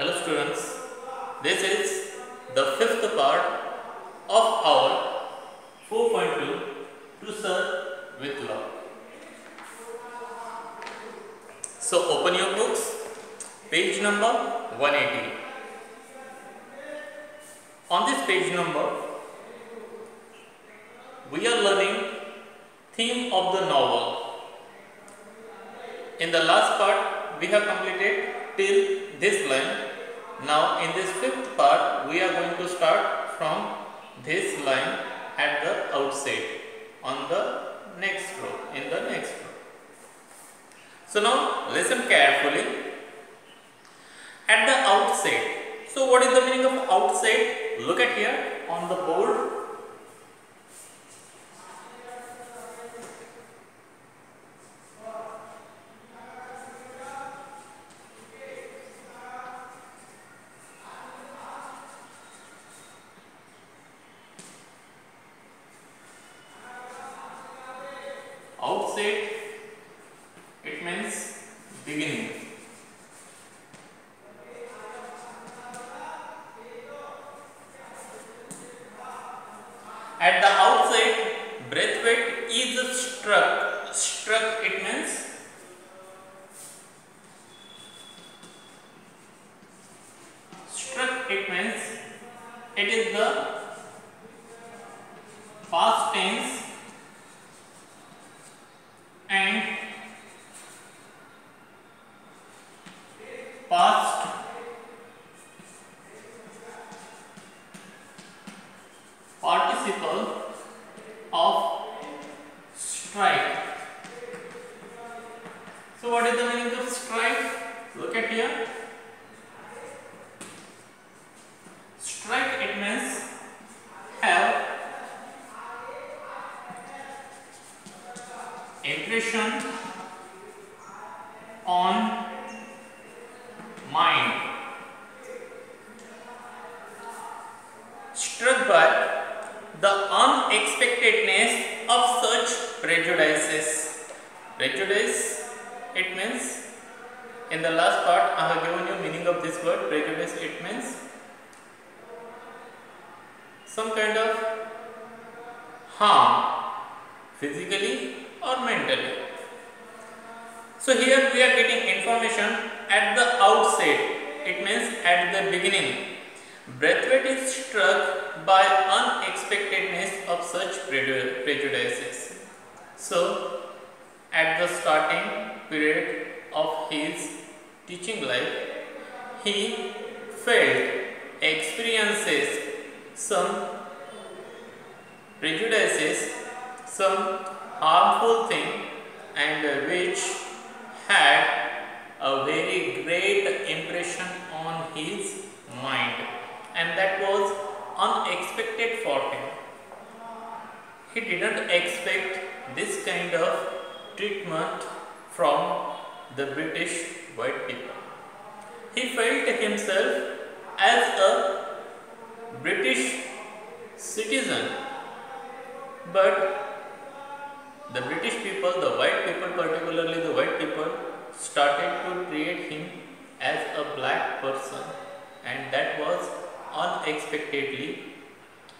Hello students, this is the fifth part of our 4.2 To Sir with Love. So open your books, page number 180. On this page number, we are learning theme of the novel. In the last part, we have completed till this line. Now, in this fifth part, we are going to start from this line at the outset on the next row, in the next row. So, now listen carefully. At the outset, so what is the meaning of outset? Look at here on the board. Outset, it means beginning. At the outset, Braithwaite is struck. Struck, it means struck, it means it is the past tense and past participle of strike. So what is the meaning of strike? Look at here. Strike it means have impression on mind struck by the unexpectedness of such prejudices prejudice it means in the last part i have given you meaning of this word prejudice it means some kind of harm physically or mentally. So here we are getting information at the outset. It means at the beginning. Braithwaite is struck by unexpectedness of such prejudices. So at the starting period of his teaching life, he felt, experiences some prejudices, some harmful thing and which had a very great impression on his mind and that was unexpected for him. He didn't expect this kind of treatment from the British white people. He felt himself as a British citizen but the British people, the white people, particularly the white people, started to treat him as a black person, and that was unexpectedly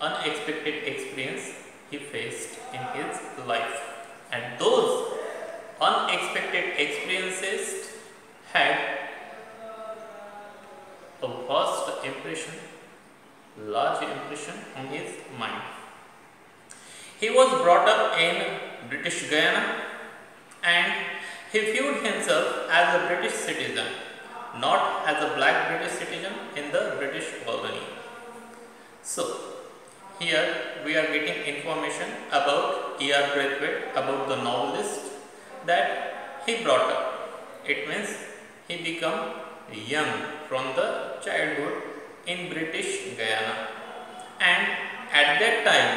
unexpected experience he faced in his life. And those unexpected experiences had a vast impression, large impression on his mind. He was brought up in British Guyana and he viewed himself as a British citizen, not as a black British citizen in the British colony. So, here we are getting information about E.R. Braithwaite, about the novelist that he brought up. It means he become young from the childhood in British Guyana and at that time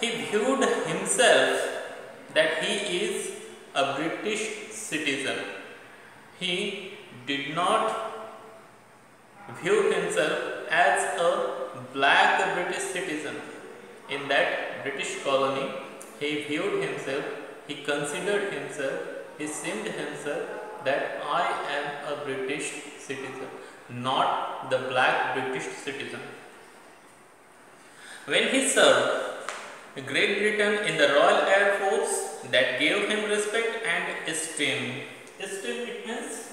he viewed himself that he is a British citizen. He did not view himself as a black British citizen. In that British colony, he viewed himself, he considered himself, he seemed himself that I am a British citizen. not the black British citizen. When he served Great Britain in the Royal Air Force, that gave him respect and esteem. Esteem it means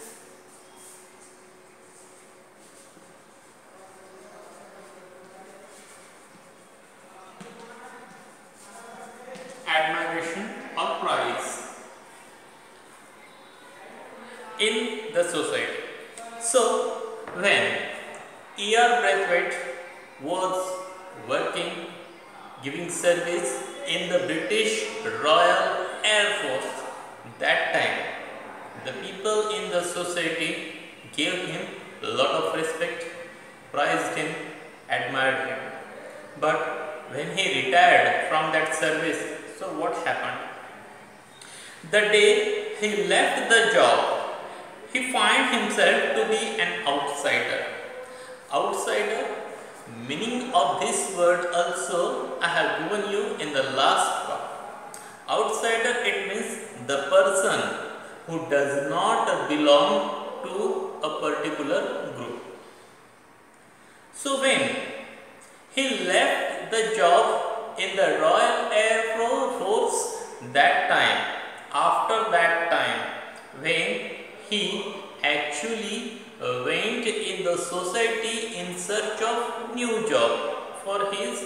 admiration or praise in the society. So, when E.R. Braithwaite was working, giving service in the British Royal Air Force, that time the people in the society gave him a lot of respect, prized him, admired him. But when he retired from that service, so what happened? The day he left the job, he found himself to be an outsider. Outsider, meaning of this word also I have given you in the last part. Outsider it means the person who does not belong to a particular group. So when he left the job in the Royal Air Force that time, after that time, when he actually Uh, went in the society in search of new job for his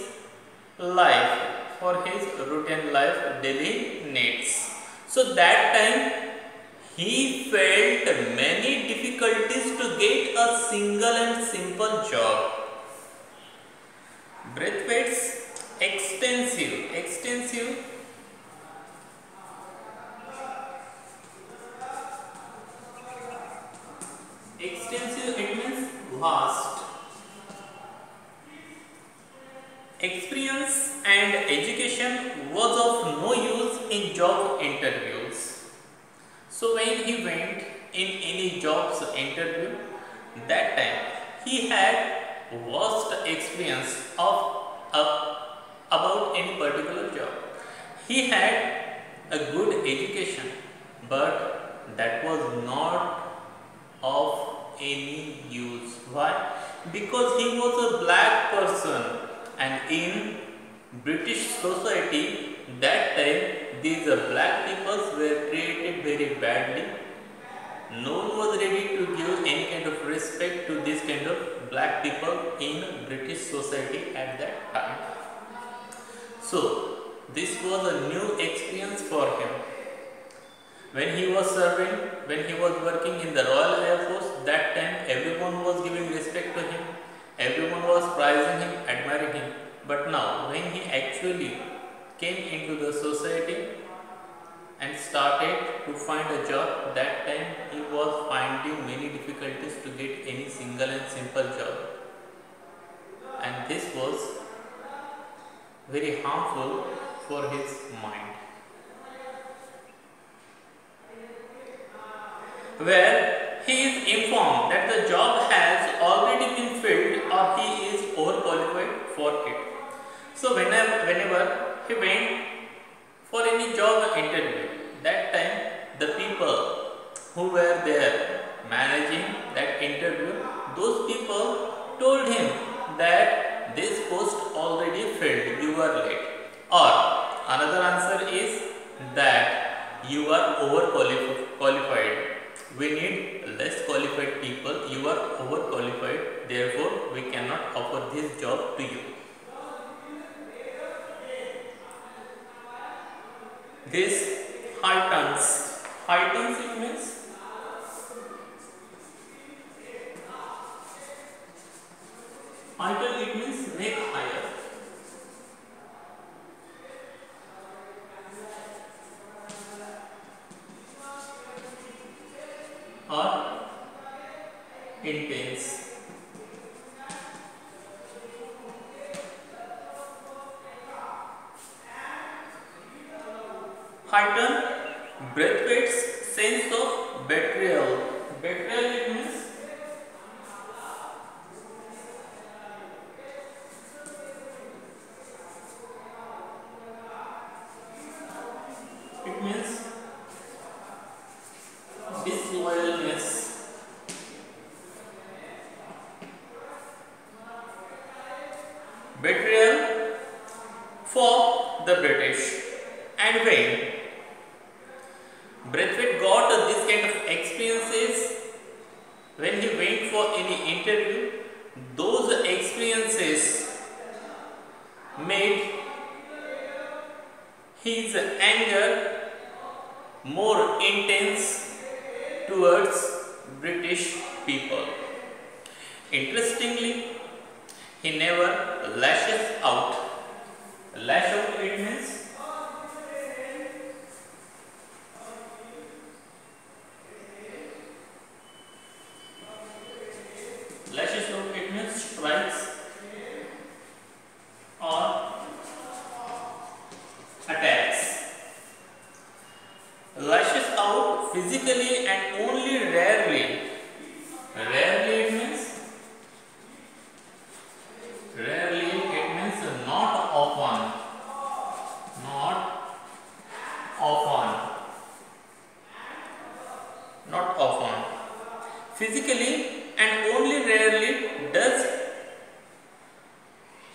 life, for his routine life, daily needs. So that time he felt many difficulties to get a single and simple job. Extensive, extensive extensive it means vast experience and education was of no use in job interviews so when he went in any jobs interview that time he had vast experience of uh, about any particular job he had a good education but that was not of any use. Why? Because he was a black person and in British society that time these black people were treated very badly. No one was ready to give any kind of respect to this kind of black people in British society at that time. So this was a new experience for him when he was serving, when he was working in the Royal Air Force, that time everyone was giving respect to him, everyone was praising him, admiring him. But now, when he actually came into the society and started to find a job, that time he was finding many difficulties to get any single and simple job. And this was very harmful for his mind. where he is informed that the job for it. So whenever, whenever he went for any job interview, that time the people who were there managing that interview, those people told him that this post already filled, you are late. Or another answer is that you are overqualified we need less qualified people you are overqualified therefore we cannot offer this job to you. This heightens heightens it means? Heighten it means make higher intense. Heighten Braithwaite's sense of betrayal. Betrayal means it means disloyalness betrayal for the British. And when Braithwaite got this kind of experiences, when he went for any interview, those experiences made his anger more intense towards British people. Interestingly, he never lashes out. Lash out it means lashes out it means strikes or attacks. Lashes out physically and only rarely. Rarely it means rarely it means not often. Not often. Not often. Physically and only rarely does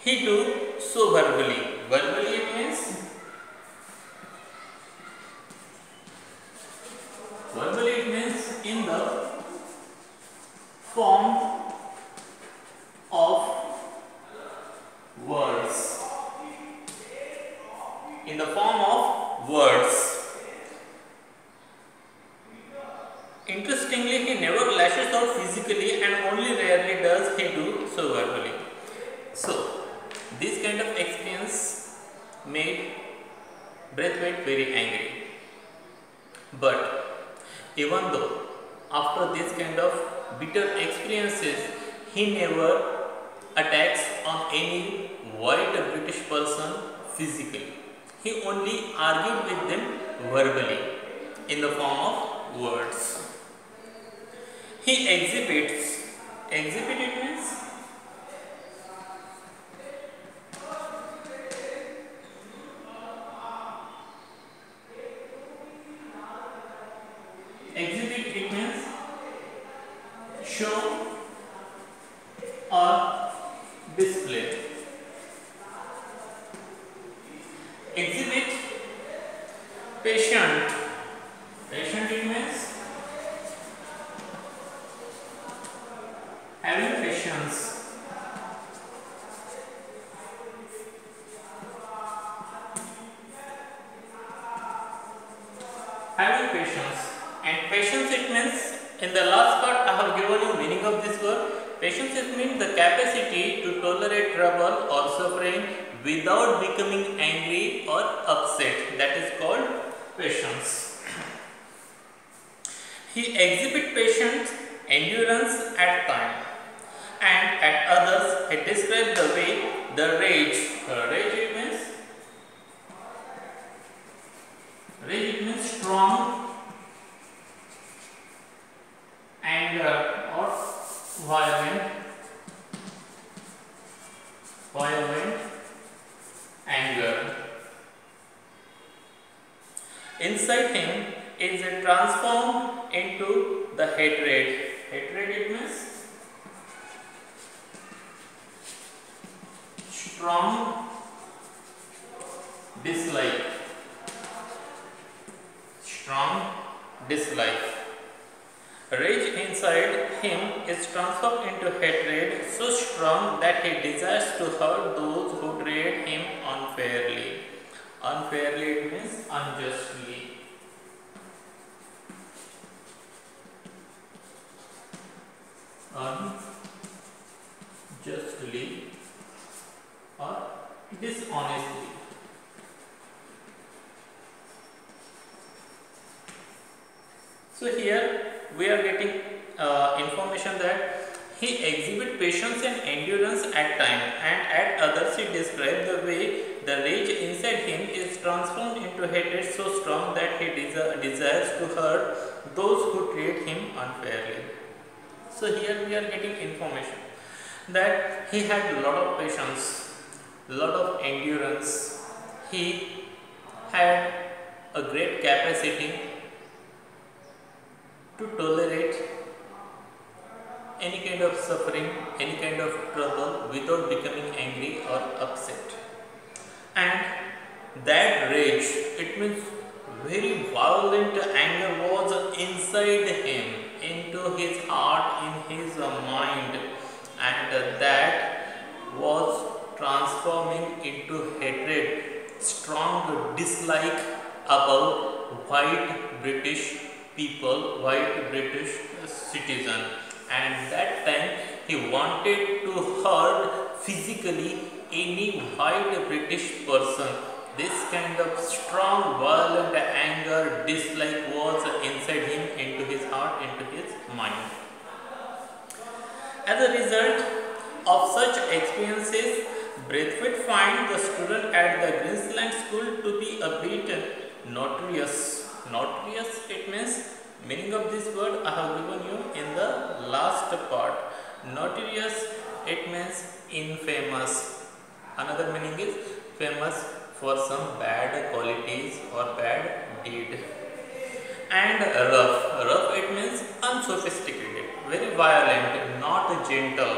he do so verbally. Verbally it means verbally it means in the form of words. In the form of words. Interestingly, he never lashes out physically and only rarely does he do so verbally. So, this kind of experience made Braithwaite very angry. But even though after this kind of bitter experiences, he never attacks on any white British person physically. He only argued with them verbally in the form of words. He exhibits, exhibit it means exhibit it means show or display. Exhibit patient. Patient it means having patience. Having patience. And patience it means in the last part I have given you meaning of this word. Patience it means the capacity to tolerate trouble or suffering without becoming angry or upset. That is called patience. He exhibit patience, endurance at time and at others describes the way the rage. Uh, rage means rage it means strong anger or violent violent anger inside him is transformed into the hatred hatred it means strong dislike strong dislike Rage inside him is transformed into hatred so strong that he desires to hurt those who treat him unfairly. Unfairly it means unjustly. Unjustly or dishonestly. So here we are getting uh, information that he exhibit patience and endurance at time and at others he described the way the rage inside him is transformed into hatred so strong that he desi- desires to hurt those who treat him unfairly. So here we are getting information that he had a lot of patience, a lot of endurance. He had a great capacity to tolerate any kind of suffering, any kind of trouble without becoming angry or upset. And that rage, it means very violent anger was inside him, into his heart, in his mind, and that was transforming into hatred, strong dislike about white British people, white British citizen and that time he wanted to hurt physically any white British person. This kind of strong, violent anger, dislike was inside him, into his heart, into his mind. As a result of such experiences, Braithwaite find the student at the Greenslade School to be a bit notorious. Notorious, it means Meaning of this word I have given you in the last part. Notorious, it means infamous. Another meaning is famous for some bad qualities or bad deed. And rough. Rough, it means unsophisticated, very violent, not gentle.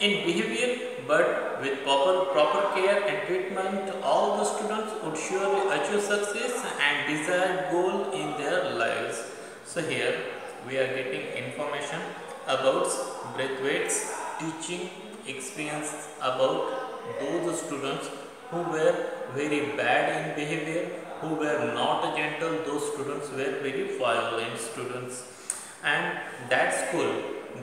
In behavior, but with proper, proper care and treatment, all the students would surely achieve success and desired goal in their lives. So here we are getting information about Braithwaite's teaching experience about those students who were very bad in behavior, who were not gentle, those students were very violent students. And that school,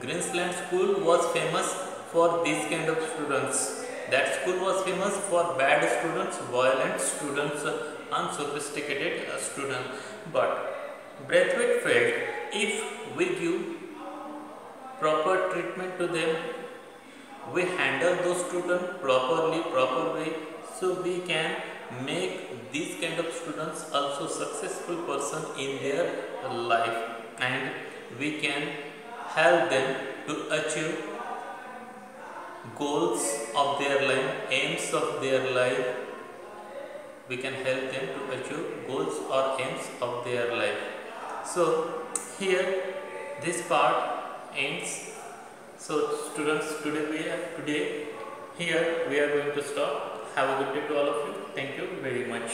Greenslade School was famous for these kind of students. That school was famous for bad students, violent students, unsophisticated uh, students. But Braithwaite felt if we give proper treatment to them, we handle those students properly, proper way, so we can make these kind of students also successful person in their life and we can help them to achieve goals of their life, aims of their life, we can help them to achieve goals or aims of their life. So, here this part ends. So, students, today we are, today here we are going to stop. Have a good day to all of you. Thank you very much.